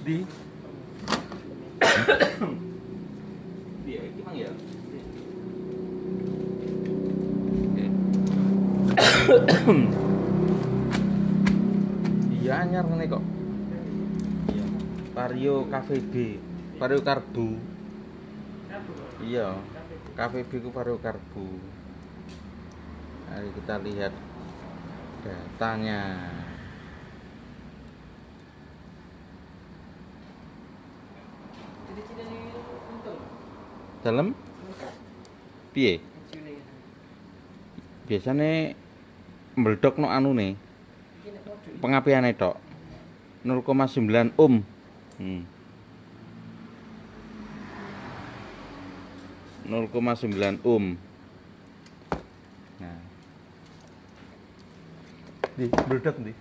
Di. Iki mang ya? Iya anyar ngene kok. Iya. Vario Cafe B. Vario Karbu. Iya. Cafe B ku Vario Karbu. Mari kita lihat datanya. Dalam piye? Biasanya meledak no anu nih tok. 0,9 ohm. Hmm. 0,9 ohm. Nah. Di meledak di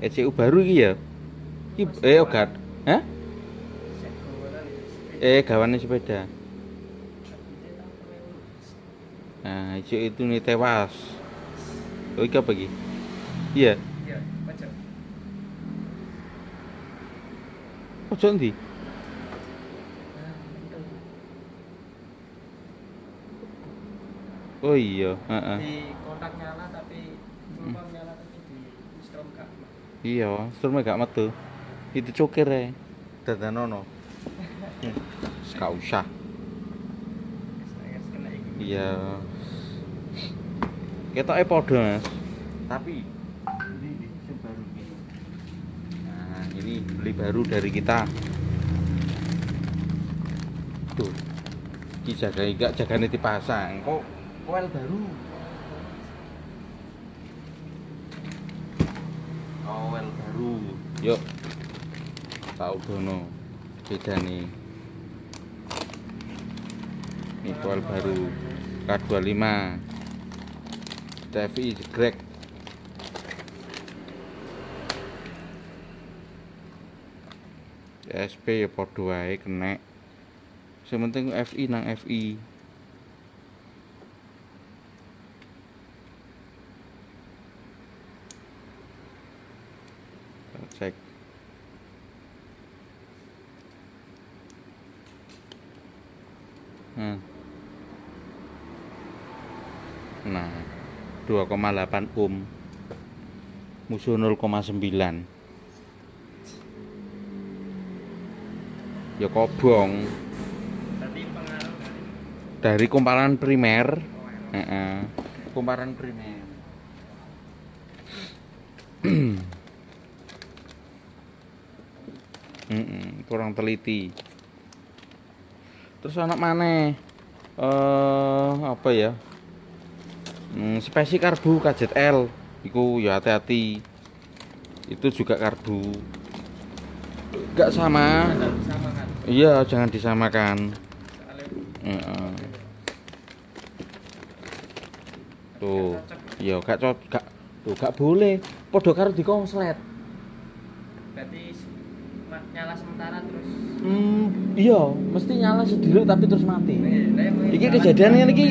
ECU baru iki ya eh ogat hah eh gawane sepeda nah ECU itu nih tewas oh iki apa iki iya pojok ndi oh iya heeh di kontak nyala tapi full pump nyala tapi di strom gak Iya, terus gak metu. Itu cukir ya. Dadanono. Gak usah. Iya. Ketoknya podo mas. Tapi ini, ini baru ini. Nah, ini beli baru dari kita. Tuh. Iki jaga enggak jagane dipasang. Kok koel baru. Koel baru. Yuk. Tahu dono. Beda nih. Ini koel baru. K25 TFI jegrek SP ya podo wae kena. Sing penting FI nang FI cek Hmm. Nah, 2,8 ohm. Musuh 0,9. Ya kobong dari kumparan primer. koel Heeh. Kumparan primer. Mm-mm, kurang teliti. Terus anak mana? Eh apa ya? Hmm, spesi karbu KZL. Iku ya hati-hati. Itu juga karbu. Gak sama. Iya, jangan disamakan. Heeh. Tuh, iya gak cocok, gak tuh gak boleh. Padha karo dikonslet. berarti ma- nyala sementara terus Hmm, iya, mesti nyala sediluk tapi terus mati. Yang Iki nyala kejadian sementara ngene iki.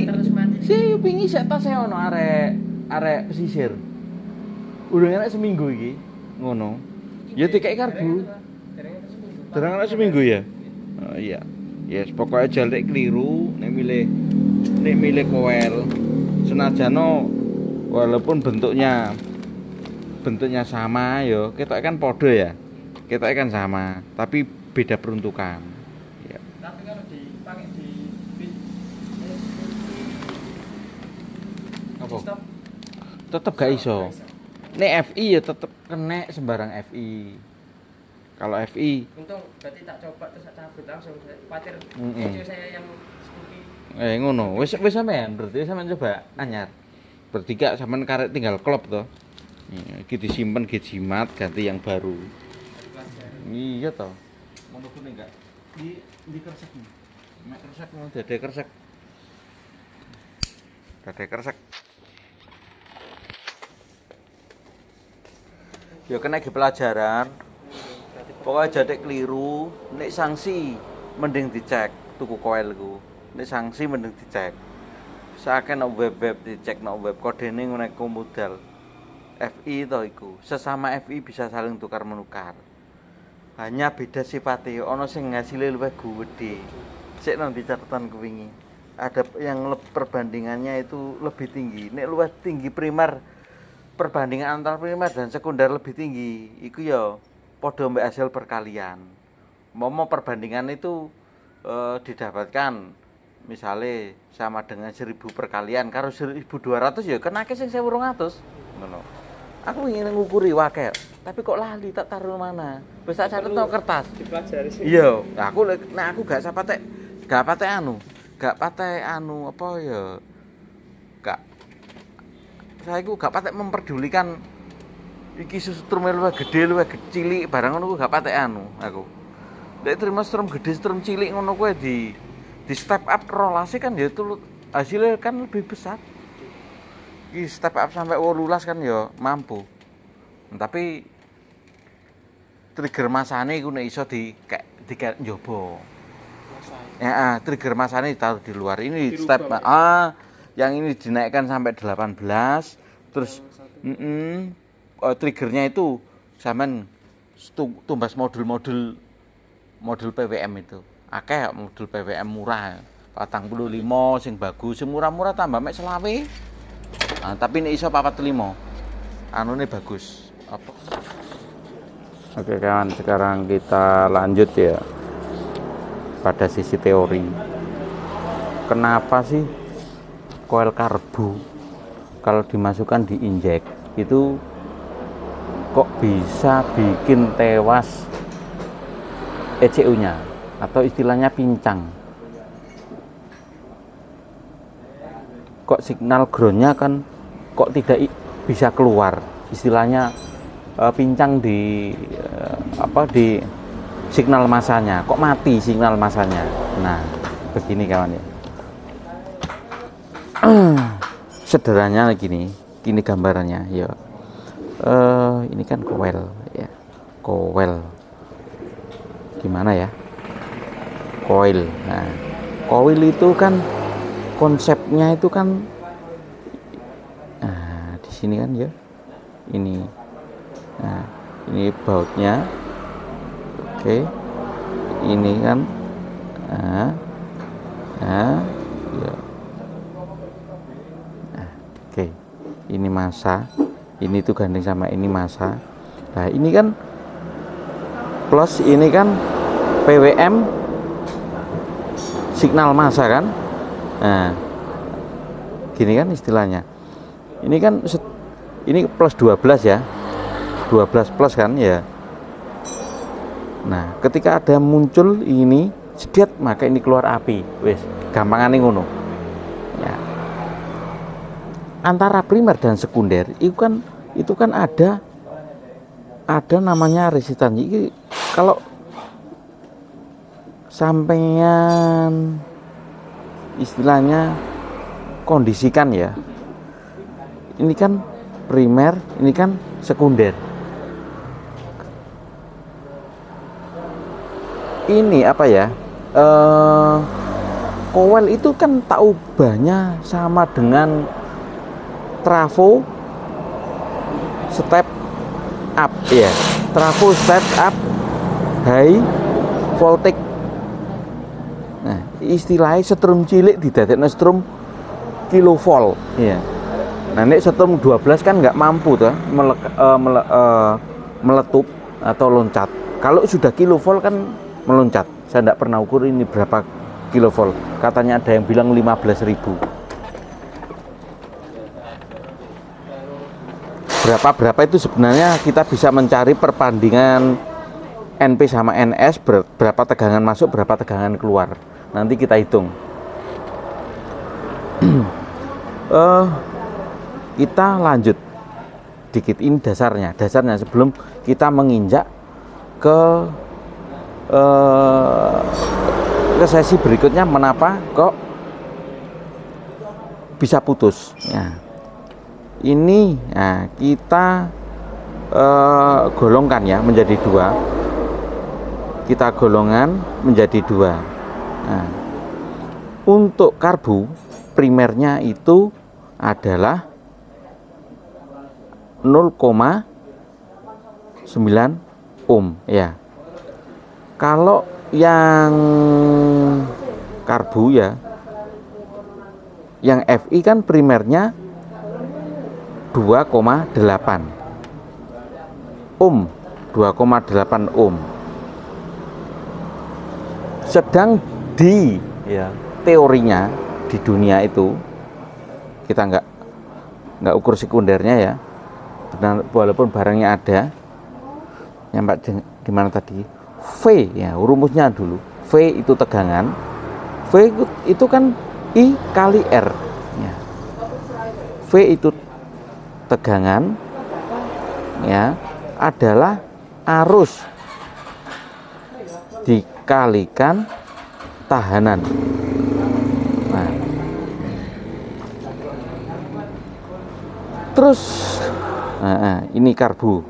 Si pingi sik tas e ono arek arek pesisir. Udah enak seminggu iki. Ngono. Ya dikai karbu. Dereng ana seminggu ya? Oh, iya. Yes, pokoknya jalek keliru nek milih nek milih koel. Senajano walaupun bentuknya bentuknya sama yo, kita kan podo ya. Kita kan sama, tapi beda peruntukan. Ya. tapi kalau dipakai di bis Apa? stop Tetep gak iso. Nek FI ya tetep kena sembarang FI. Kalau FI untung berarti tak coba terus tak cabut langsung saya khawatir Mm-mm. video saya yang Scoopy Eh ngono, wis wis sampean berarti sampean coba anyar. Bertiga sampean karek tinggal klop to. Iya, Iki disimpen ge jimat ganti yang baru. Iya to. Ngono kuwi enggak. Di di kersek nih. Mek kersek mau dade kersek. Dade kersek. Ya kena ge pelajaran. Pokoknya jadi keliru, nek sanksi mending dicek tuku koil ku. Nek sanksi mending dicek. Saken nang web-web dicek nang web kodene ngono iku modal. FI to iku sesama FI bisa saling tukar menukar hanya beda sifatnya ono sing ngasilnya luwih gede sik nang di catatan kewingi ada yang perbandingannya itu lebih tinggi nek luwih tinggi primer perbandingan antar primer dan sekunder lebih tinggi iku ya padha mbek hasil perkalian. Mau perbandingan itu eh, didapatkan misalnya sama dengan 1000 perkalian karo 1200 ya kenake sing 1200 ngono. Aku ingin ngukuri wakel tapi kok lali tak taruh mana? Wis tak catet nang kertas. dipelajari sih. Iya nah aku nah aku gak sapate gak pate anu gak pate anu apa ya gak saya ku gak pate memperdulikan iki strum luwih gede luwih cilik barang ngono ku gak pate anu aku. Lek terima strum gede strum cilik ngono kuwi di di step up rolase kan ya itu hasilnya kan lebih besar. Ki step up sampai 18 kan ya mampu. Tapi trigger masane iku nek iso di kayak di kayak njobo. Ya trigger masane ditaruh di luar. Ini Dirubah, step Pak. ah yang ini dinaikkan sampai 18 terus mm -mm, triggernya itu zaman tumbas modul-modul modul PWM itu. Akeh modul PWM murah. Patang puluh limo sing bagus sing murah-murah tambah mek selawe. Nah, tapi ini iso papat limo anu ini bagus. Apa? Oke kawan sekarang kita lanjut ya. Pada sisi teori. Kenapa sih koil karbu. Kalau dimasukkan di injek itu kok bisa bikin tewas ECU nya atau istilahnya pincang? Kok signal groundnya kan kok tidak bisa keluar? Istilahnya eh, pincang di eh, apa di signal masanya. Kok mati signal masanya? Nah begini kawan ya sederhananya gini gini gambarannya ya. Eh ini kan coil ya. Coil gimana ya? Coil nah coil itu kan konsepnya itu kan nah di sini kan ya. Ini nah ini bautnya. Oke. Ini kan nah, nah ya Nah, oke ini masa ini tuh gandeng sama ini masa. Nah ini kan plus ini kan PWM signal masa kan? Nah gini kan istilahnya. Ini kan ini plus 12 ya. 12 plus kan ya. Nah ketika ada muncul ini sediat maka ini keluar api. Wes gampangan ngono antara primer dan sekunder itu kan itu kan ada ada namanya resistansi Ini kalau sampean istilahnya kondisikan ya ini kan primer ini kan sekunder. Ini apa ya eh kowel itu kan tak ubahnya sama dengan trafo step up. Ya trafo step up high voltage. Nah istilahnya setrum cilik didadekno setrum kilovolt. Ya nah ini setrum 12 kan nggak mampu tuh melek- eh, mele- eh, meletup atau loncat. Kalau sudah kilovolt kan meloncat. Saya tidak pernah ukur ini berapa kilovolt. Katanya ada yang bilang 15.000 berapa berapa itu sebenarnya kita bisa mencari perbandingan NP sama NS ber- berapa tegangan masuk berapa tegangan keluar. Nanti kita hitung. Eh, kita lanjut dikit. Ini dasarnya. Dasarnya sebelum kita menginjak ke eh, ke sesi berikutnya menapa kok bisa putus. Ya ini nah, kita eh, golongkan ya menjadi dua. Kita golongan menjadi dua. Nah, untuk karbu primernya itu adalah 0,9 ohm ya. Kalau yang karbu ya yang Fi kan primernya 2,8 ohm 2,8 ohm sedang di ya teorinya di dunia itu kita nggak nggak ukur sekundernya ya. Benar, walaupun barangnya ada Pak di mana tadi? V ya rumusnya dulu. V itu tegangan. V itu, itu kan I kali R ya. V itu tegangan ya adalah arus dikalikan tahanan. Nah. terus nah, ini karbu.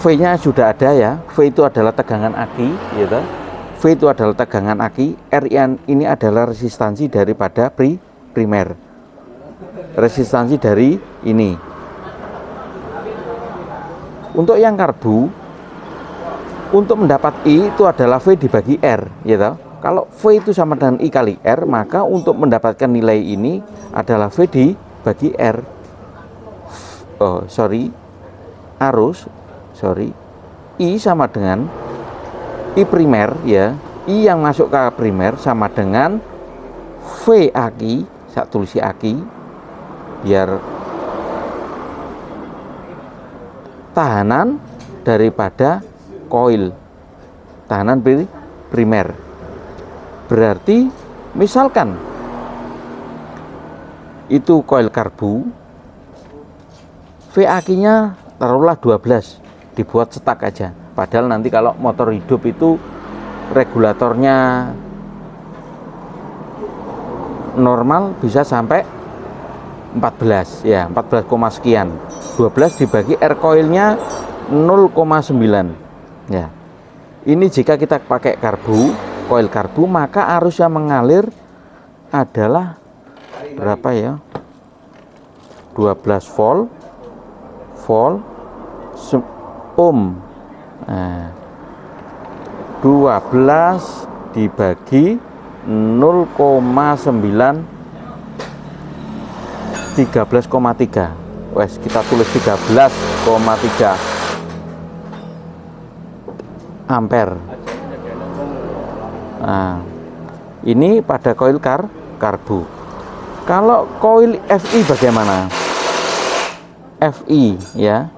V nya sudah ada ya. V itu adalah tegangan aki gitu. V itu adalah tegangan aki. R ini adalah resistansi daripada pri, primer resistansi dari ini. Untuk yang karbu untuk mendapat I itu adalah V dibagi R gitu kalau V itu sama dengan I kali R maka untuk mendapatkan nilai ini adalah V dibagi R. Oh sorry. Arus sorry. I sama dengan I primer ya. I yang masuk ke primer sama dengan V aki saya tulis aki biar tahanan daripada koil. Tahanan primer. Berarti misalkan itu koil karbu VAK nya taruhlah 12 dibuat setak aja. Padahal nanti kalau motor hidup itu regulatornya normal bisa sampai 14 ya 14, sekian. 12 dibagi air coilnya 0,9 ya. Ini jika kita pakai karbu coil karbu maka arus yang mengalir adalah berapa ya? 12 volt volt ohm. Nah, 12 dibagi 0,9 13,3 wes kita tulis 13,3 ampere. Nah ini pada koil kar karbu. Kalau koil FI bagaimana? FI ya.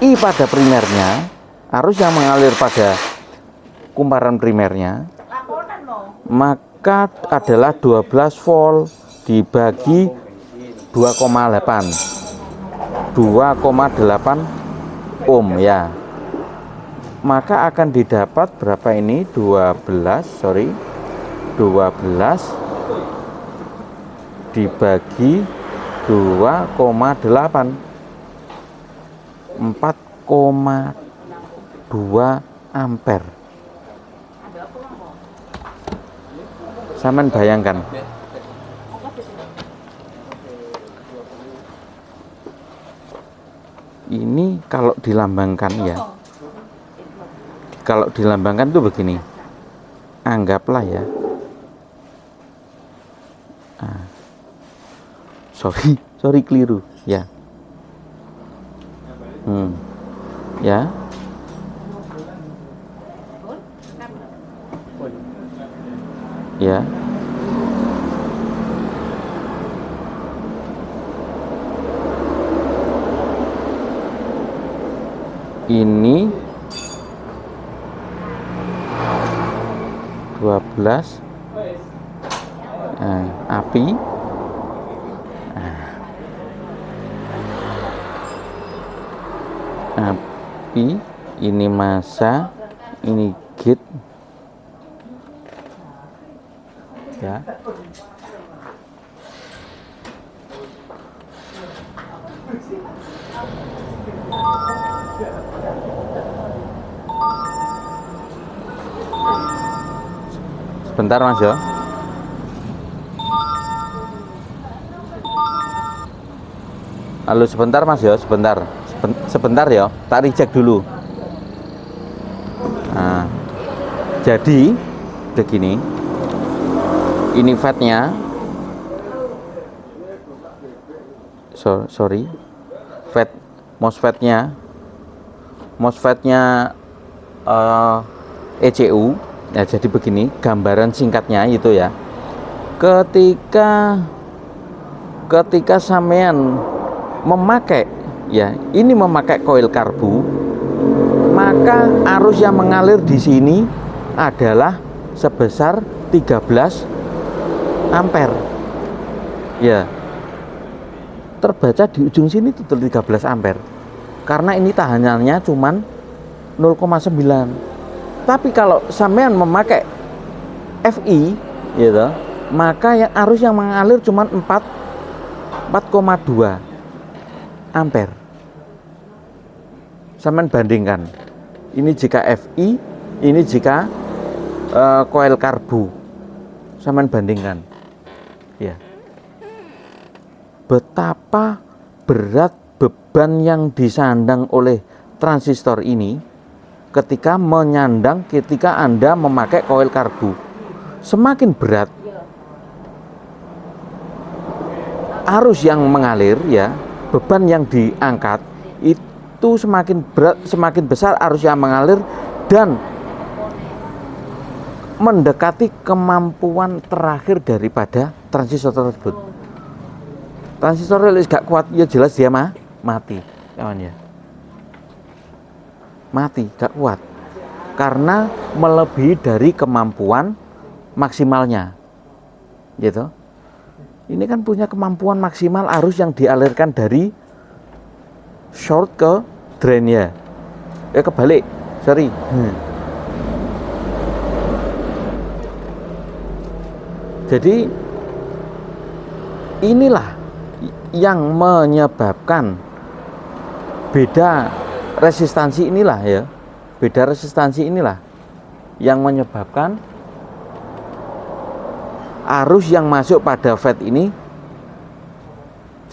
I pada primernya arus yang mengalir pada kumparan primernya. Maka adalah 12 volt dibagi 2,8 2,8 ohm ya. Maka akan didapat berapa ini? 12 sorry. 12 dibagi 2,8 4,2 ampere Saman bayangkan. Ini kalau dilambangkan ya. Kalau dilambangkan tuh begini. Anggaplah ya. Ah. sorry sorry keliru. Ya. Hmm. ya ya. Ini 12 nah, api. Nah. api. Ini masa ini gate ya. Sebentar Mas ya. Halo sebentar Mas ya, sebentar. Sebentar ya, tak reject dulu. Nah, jadi begini, ini fatnya. So, sorry. Fat MOSFET-nya MOSFET-nya eh, ECU ya jadi begini gambaran singkatnya itu ya ketika ketika sampean memakai ya ini memakai koil karbu maka arus yang mengalir di sini adalah sebesar 13 ampere. Ya terbaca di ujung sini itu 13 ampere. Karena ini tahanannya cuman 0,9 tapi kalau sampean memakai FI gitu maka yang arus yang mengalir cuman 4 4,2 ampere. Sampean bandingkan. Ini jika FI ini jika eh, koil karbu. Sampean bandingkan betapa berat beban yang disandang oleh transistor ini ketika menyandang ketika Anda memakai koil karbu. Semakin berat arus yang mengalir ya, beban yang diangkat itu semakin berat, semakin besar arus yang mengalir dan mendekati kemampuan terakhir daripada transistor tersebut transistor rilis gak kuat ya jelas dia mah mati. Kawan ya? Mati gak kuat. Karena melebihi dari kemampuan maksimalnya. Gitu. Ini kan punya kemampuan maksimal arus yang dialirkan dari short ke drain ya. Eh kebalik. Sorry. Hmm. jadi inilah yang menyebabkan beda resistansi inilah ya. Beda resistansi inilah yang menyebabkan arus yang masuk pada FET ini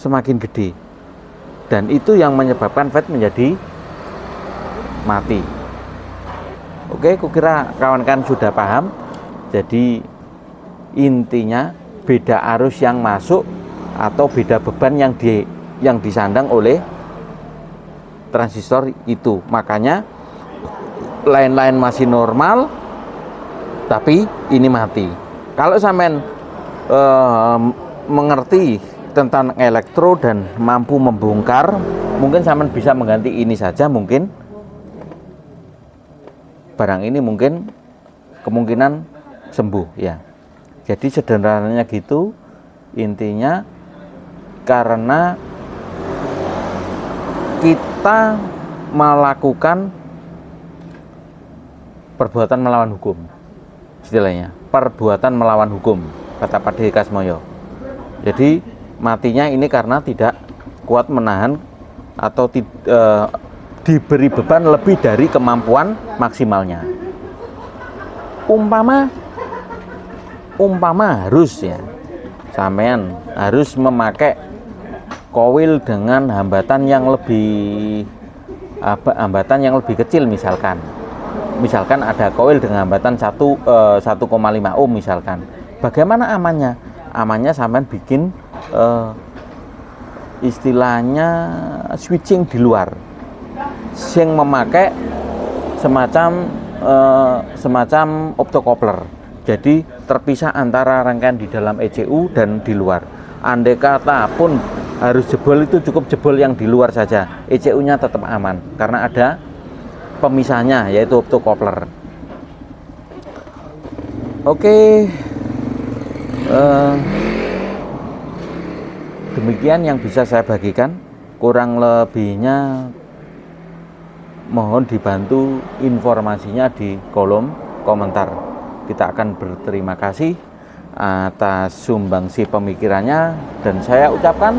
semakin gede. Dan itu yang menyebabkan FET menjadi mati. Oke kukira kawan-kawan sudah paham? Jadi intinya beda arus yang masuk atau beda beban yang di yang disandang oleh transistor itu. Makanya lain-lain masih normal tapi ini mati. Kalau sampean eh, mengerti tentang elektro dan mampu membongkar, mungkin sampean bisa mengganti ini saja mungkin barang ini mungkin kemungkinan sembuh ya. Jadi sederhananya gitu intinya karena kita melakukan perbuatan melawan hukum istilahnya. Perbuatan melawan hukum kata Pak Kasmoyo. Jadi matinya ini karena tidak kuat menahan atau eh, diberi beban lebih dari kemampuan maksimalnya. Umpama umpama harus ya. Sampean harus memakai koil dengan hambatan yang lebih apa hambatan yang lebih kecil misalkan. Misalkan ada koil dengan hambatan 1 eh, 1,5 ohm misalkan. Bagaimana amannya? Amannya sampean bikin eh, istilahnya switching di luar. Yang memakai semacam eh, semacam optocoupler. Jadi terpisah antara rangkaian di dalam ECU dan di luar. Andai kata pun harus jebol itu cukup jebol yang di luar saja. ECU nya tetap aman karena ada pemisahnya yaitu optocoupler oke. Eh, demikian yang bisa saya bagikan. Kurang lebihnya mohon dibantu informasinya di kolom komentar. Kita akan berterima kasih atas sumbangsi pemikirannya dan saya ucapkan